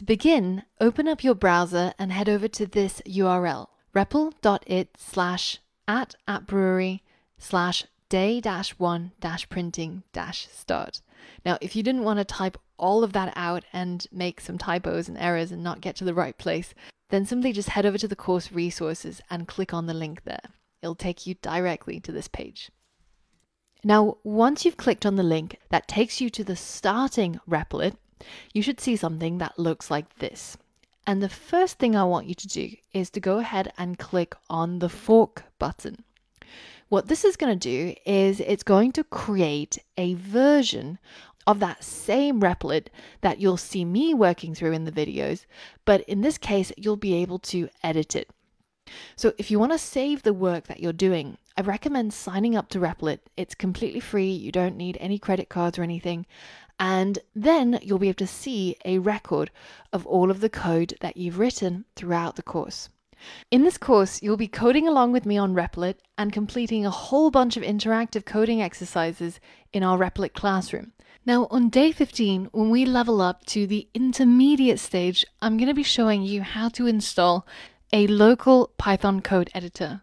To begin, open up your browser and head over to this URL, repl.it slash at appbrewery slash day dash one dash printing dash start. Now, if you didn't want to type all of that out and make some typos and errors and not get to the right place, then simply just head over to the course resources and click on the link there. It'll take you directly to this page. Now, once you've clicked on the link that takes you to the starting Replit, you should see something that looks like this. And the first thing I want you to do is to go ahead and click on the fork button. What this is going to do is it's going to create a version of that same Replit that you'll see me working through in the videos, but in this case, you'll be able to edit it. So if you want to save the work that you're doing, I recommend signing up to Replit. It's completely free, you don't need any credit cards or anything, and then you'll be able to see a record of all of the code that you've written throughout the course. In this course, you'll be coding along with me on Replit and completing a whole bunch of interactive coding exercises in our Replit classroom. Now, on day 15, when we level up to the intermediate stage, I'm going to be showing you how to install a local Python code editor.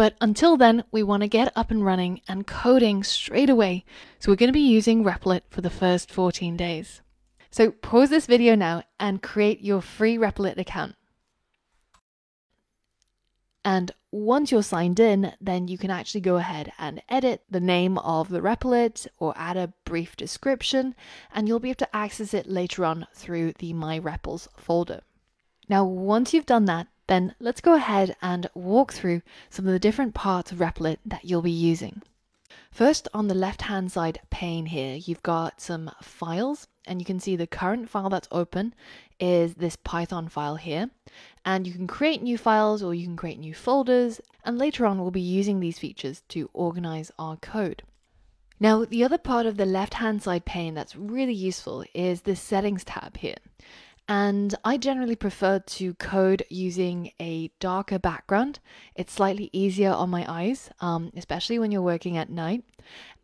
But until then, we want to get up and running and coding straight away. So we're going to be using Replit for the first 14 days. So pause this video now and create your free Replit account. And once you're signed in, then you can actually go ahead and edit the name of the Replit or add a brief description, and you'll be able to access it later on through the My REPLs folder. Now, once you've done that, then let's go ahead and walk through some of the different parts of Replit that you'll be using. First, on the left hand side pane here, you've got some files and you can see the current file that's open is this Python file here. And you can create new files or you can create new folders. And later on, we'll be using these features to organize our code. Now, the other part of the left hand side pane that's really useful is this settings tab here. And I generally prefer to code using a darker background. It's slightly easier on my eyes, um, especially when you're working at night.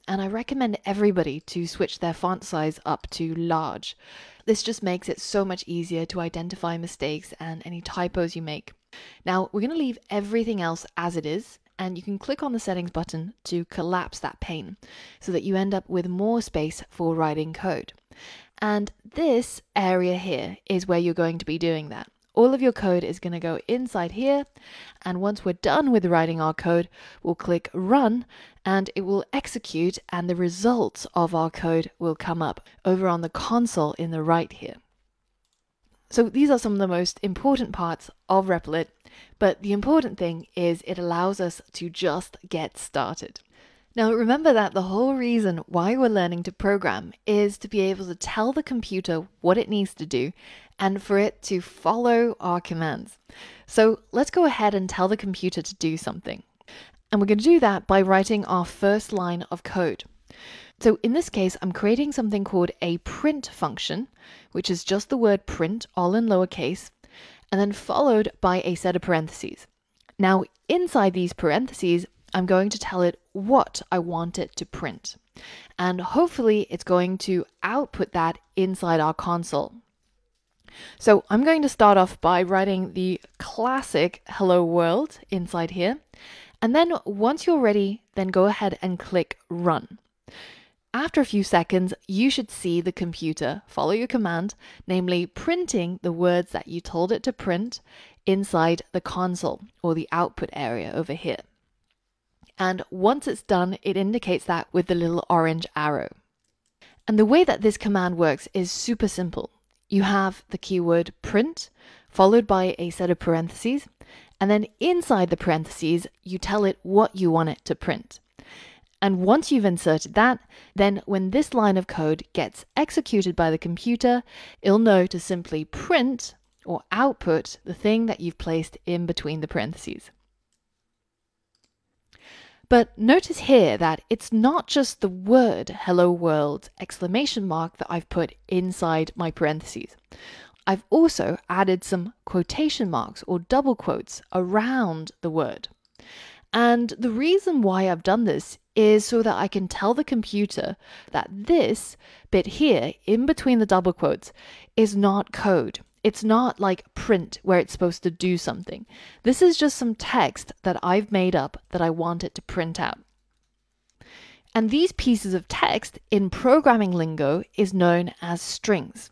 And I recommend everybody to switch their font size up to large. This just makes it so much easier to identify mistakes and any typos you make. Now, we're going to leave everything else as it is, and you can click on the settings button to collapse that pane so that you end up with more space for writing code. And this area here is where you're going to be doing that. All of your code is going to go inside here. And once we're done with writing our code, we'll click run and it will execute and the results of our code will come up over on the console in the right here. So these are some of the most important parts of Replit, but the important thing is it allows us to just get started. Now, remember that the whole reason why we're learning to program is to be able to tell the computer what it needs to do and for it to follow our commands. So let's go ahead and tell the computer to do something. And we're going to do that by writing our first line of code. So in this case, I'm creating something called a print function, which is just the word print, all in lowercase, and then followed by a set of parentheses. Now, inside these parentheses, I'm going to tell it what I want it to print. And hopefully it's going to output that inside our console. So I'm going to start off by writing the classic hello world inside here. And then once you're ready, then go ahead and click run. After a few seconds, you should see the computer follow your command, namely printing the words that you told it to print inside the console or the output area over here. And once it's done, it indicates that with the little orange arrow. And the way that this command works is super simple. You have the keyword print followed by a set of parentheses, and then inside the parentheses, you tell it what you want it to print. And once you've inserted that, then when this line of code gets executed by the computer, it'll know to simply print or output the thing that you've placed in between the parentheses. But notice here that it's not just the word hello world exclamation mark that I've put inside my parentheses. I've also added some quotation marks or double quotes around the word. And the reason why I've done this is so that I can tell the computer that this bit here in between the double quotes is not code. It's not like print where it's supposed to do something. This is just some text that I've made up that I want it to print out. And these pieces of text in programming lingo is known as strings.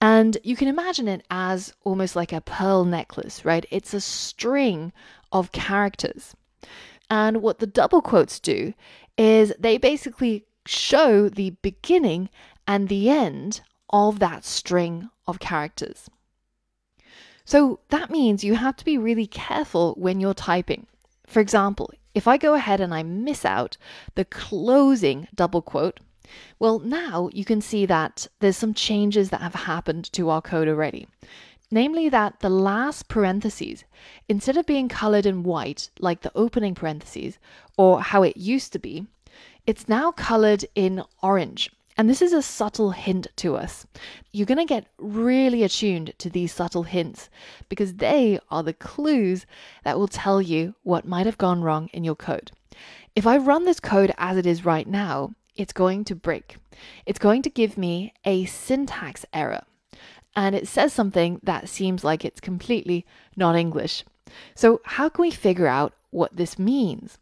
And you can imagine it as almost like a pearl necklace, right? It's a string of characters. And what the double quotes do is they basically show the beginning and the end of that string of characters. So that means you have to be really careful when you're typing. For example, if I go ahead and I miss out the closing double quote, well, now you can see that there's some changes that have happened to our code already. Namely, that the last parentheses, instead of being colored in white like the opening parentheses or how it used to be, it's now colored in orange. And this is a subtle hint to us. You're going to get really attuned to these subtle hints because they are the clues that will tell you what might have gone wrong in your code. If I run this code as it is right now, it's going to break. It's going to give me a syntax error. And it says something that seems like it's completely not English. So, how can we figure out what this means?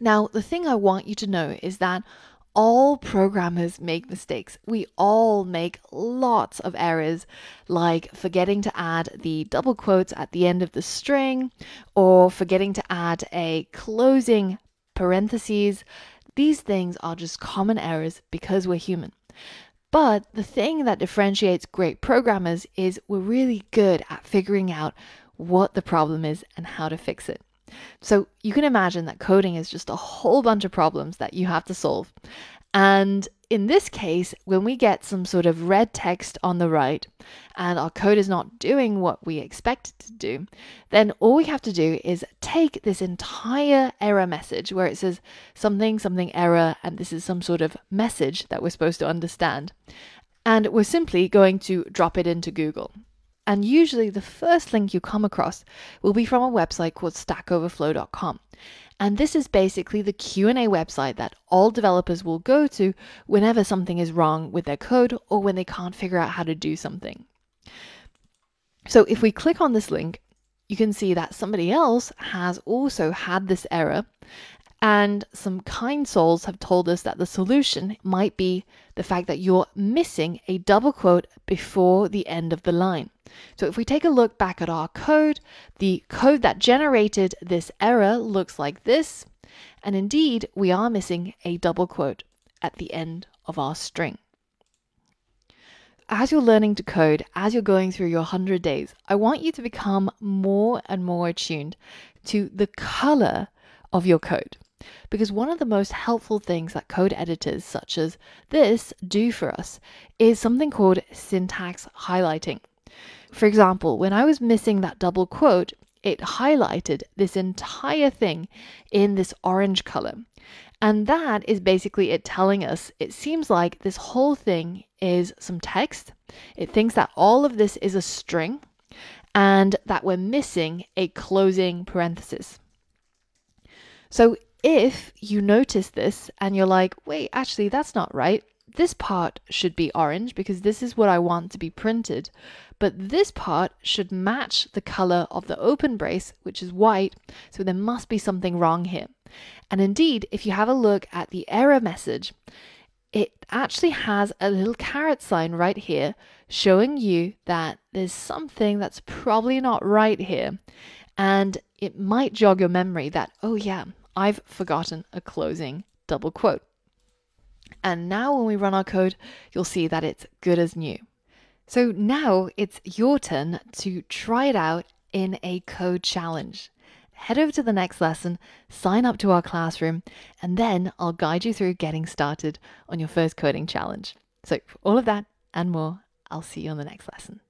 Now, the thing I want you to know is that all programmers make mistakes. We all make lots of errors, like forgetting to add the double quotes at the end of the string, or forgetting to add a closing parentheses. These things are just common errors because we're human. But the thing that differentiates great programmers is we're really good at figuring out what the problem is and how to fix it. So you can imagine that coding is just a whole bunch of problems that you have to solve. And in this case, when we get some sort of red text on the right and our code is not doing what we expect it to do, then all we have to do is take this entire error message where it says something, something error, and this is some sort of message that we're supposed to understand. And we're simply going to drop it into Google. And usually the first link you come across will be from a website called stackoverflow.com. And this is basically the Q&A website that all developers will go to whenever something is wrong with their code or when they can't figure out how to do something. So if we click on this link, you can see that somebody else has also had this error and some kind souls have told us that the solution might be the fact that you're missing a double quote before the end of the line. So if we take a look back at our code, the code that generated this error looks like this. And indeed, we are missing a double quote at the end of our string. As you're learning to code, as you're going through your 100 days, I want you to become more and more attuned to the color of your code. Because one of the most helpful things that code editors such as this do for us is something called syntax highlighting. For example, when I was missing that double quote, it highlighted this entire thing in this orange color. And that is basically it telling us it seems like this whole thing is some text. It thinks that all of this is a string and that we're missing a closing parenthesis. So if you notice this and you're like, wait, actually, that's not right. This part should be orange because this is what I want to be printed. But this part should match the color of the open brace, which is white. So there must be something wrong here. And indeed, if you have a look at the error message, it actually has a little caret sign right here showing you that there's something that's probably not right here. And it might jog your memory that, oh, yeah, I've forgotten a closing double quote. And now when we run our code, you'll see that it's good as new. So now it's your turn to try it out in a code challenge. Head over to the next lesson, sign up to our classroom, and then I'll guide you through getting started on your first coding challenge. So, all of that and more, I'll see you on the next lesson.